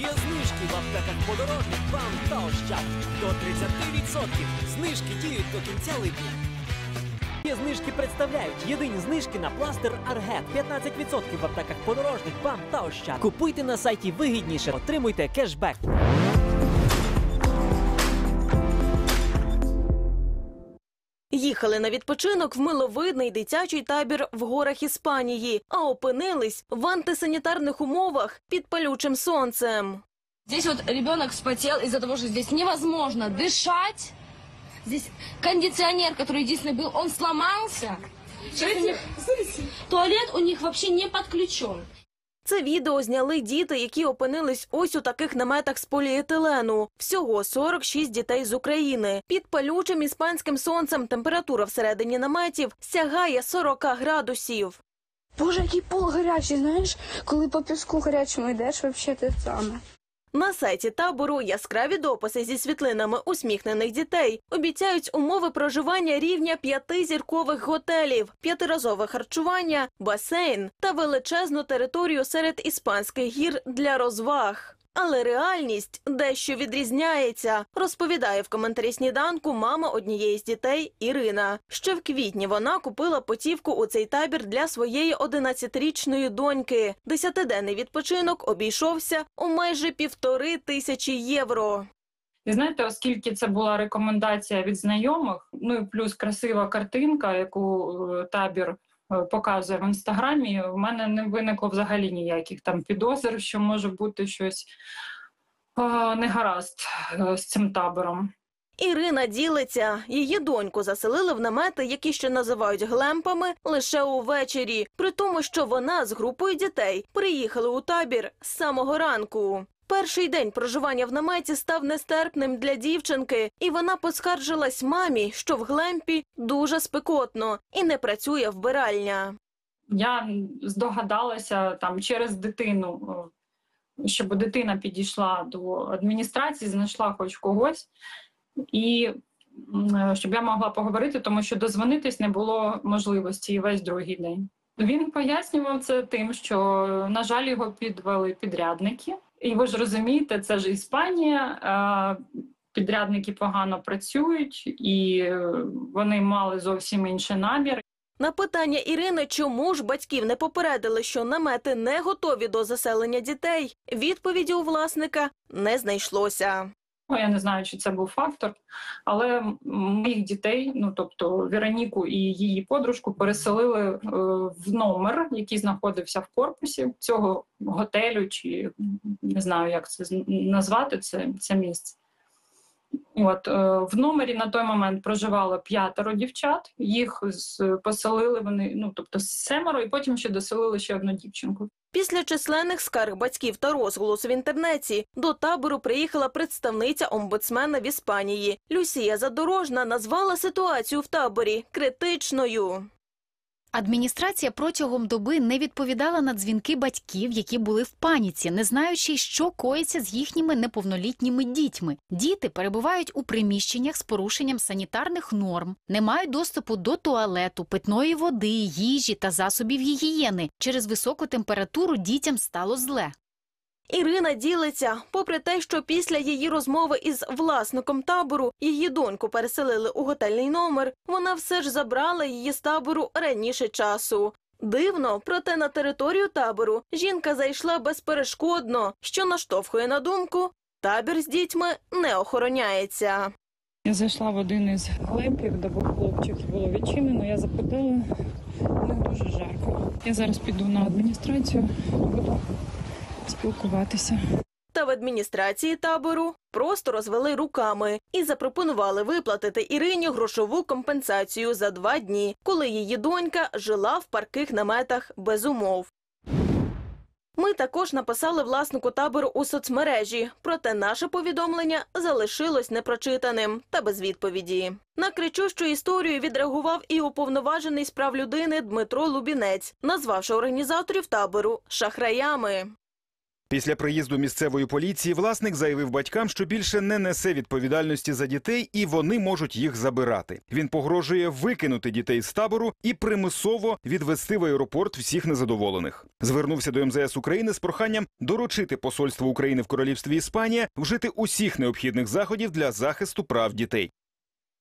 Є знижки в аптеках подорожних вам та ощад. До 30% знижки діють до кінця липня. Є знижки представляють єдині знижки на пластир Аргет. 15% в аптеках подорожних, вам та ощад. Купуйте на сайті вигідніше, отримуйте кешбек. Їхали на відпочинок в миловидний дитячий табір в горах Іспанії, а опинились в антисанітарних умовах під палючим сонцем. Здесь вот ребенок вспотел из-за того, что здесь невозможно дышать. Здесь кондиционер, который единственный был, он сломался. Сейчас у них- Туалет у них вообще не подключен. Це відео зняли діти, які опинились ось у таких наметах з поліетилену. Всього 46 дітей з України. Під палючим іспанським сонцем температура всередині наметів сягає 40 градусів. Боже, який пол гарячий, знаєш, коли по піску гарячому йдеш, взагалі те саме. На сайті табору яскраві дописи зі світлинами усміхнених дітей обіцяють умови проживання рівня п'ятизіркових готелів, п'ятиразове харчування, басейн та величезну територію серед іспанських гір для розваг. Але реальність дещо відрізняється, розповідає в коментарі сніданку мама однієї з дітей Ірина. Ще в квітні вона купила потівку у цей табір для своєї 11-річної доньки. Десятиденний відпочинок обійшовся у майже півтори тисячі євро. І знаєте, оскільки це була рекомендація від знайомих, ну і плюс красива картинка, яку е, табір показує в інстаграмі, в мене не виникло взагалі ніяких там підозр, що може бути щось е, негаразд е, з цим табором. Ірина ділиться. Її доньку заселили в намети, які ще називають глемпами, лише увечері, при тому, що вона з групою дітей приїхали у табір з самого ранку. Перший день проживання в наметі став нестерпним для дівчинки, і вона поскаржилась мамі, що в глемпі дуже спекотно і не працює вбиральня. Я здогадалася там через дитину, е, щоб дитина підійшла до адміністрації, знайшла хоч когось, і е, щоб я могла поговорити, тому що дозвонитись не було можливості весь другий день. Він пояснював це тим, що, на жаль, його підвели підрядники. І ви ж розумієте, це ж Іспанія. Підрядники погано працюють, і е, вони мали зовсім інший намір. На питання Ірини, чому ж батьків не попередили, що намети не готові до заселення дітей, відповіді у власника не знайшлося. Ну, я не знаю, чи це був фактор, але моїх дітей, ну тобто Вероніку і її подружку, переселили е, в номер, який знаходився в корпусі цього готелю, чи не знаю, як це назвати це, це місце. От е, в номері на той момент проживало п'ятеро дівчат. Їх поселили вони, ну тобто семеро, і потім ще доселили ще одну дівчинку. Після численних скарг батьків та розголосу в інтернеті до табору приїхала представниця омбудсмена в Іспанії. Люсія Задорожна назвала ситуацію в таборі критичною. Адміністрація протягом доби не відповідала на дзвінки батьків, які були в паніці, не знаючи, що коїться з їхніми неповнолітніми дітьми. Діти перебувають у приміщеннях з порушенням санітарних норм, не мають доступу до туалету, питної води, їжі та засобів гігієни. Через високу температуру дітям стало зле. Ірина ділиться, попри те, що після її розмови із власником табору її доньку переселили у готельний номер, вона все ж забрала її з табору раніше часу. Дивно, проте на територію табору жінка зайшла безперешкодно, що наштовхує на думку, табір з дітьми не охороняється. Я зайшла в один із глемпів, де був хлопчик, було відчинено. Я запитала, них дуже жарко. Я зараз піду на адміністрацію, буду спілкуватися. Та в адміністрації табору просто розвели руками і запропонували виплатити Ірині грошову компенсацію за два дні, коли її донька жила в парких наметах без умов. Ми також написали власнику табору у соцмережі, проте наше повідомлення залишилось непрочитаним та без відповіді. На кричущу історію відреагував і уповноважений з прав людини Дмитро Лубінець, назвавши організаторів табору шахраями. Після приїзду місцевої поліції власник заявив батькам, що більше не несе відповідальності за дітей і вони можуть їх забирати. Він погрожує викинути дітей з табору і примусово відвести в аеропорт всіх незадоволених. Звернувся до МЗС України з проханням доручити посольству України в королівстві Іспанія вжити усіх необхідних заходів для захисту прав дітей.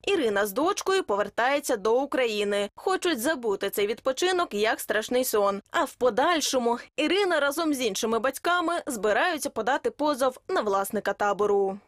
Ірина з дочкою повертається до України. Хочуть забути цей відпочинок як страшний сон. А в подальшому Ірина разом з іншими батьками збираються подати позов на власника табору.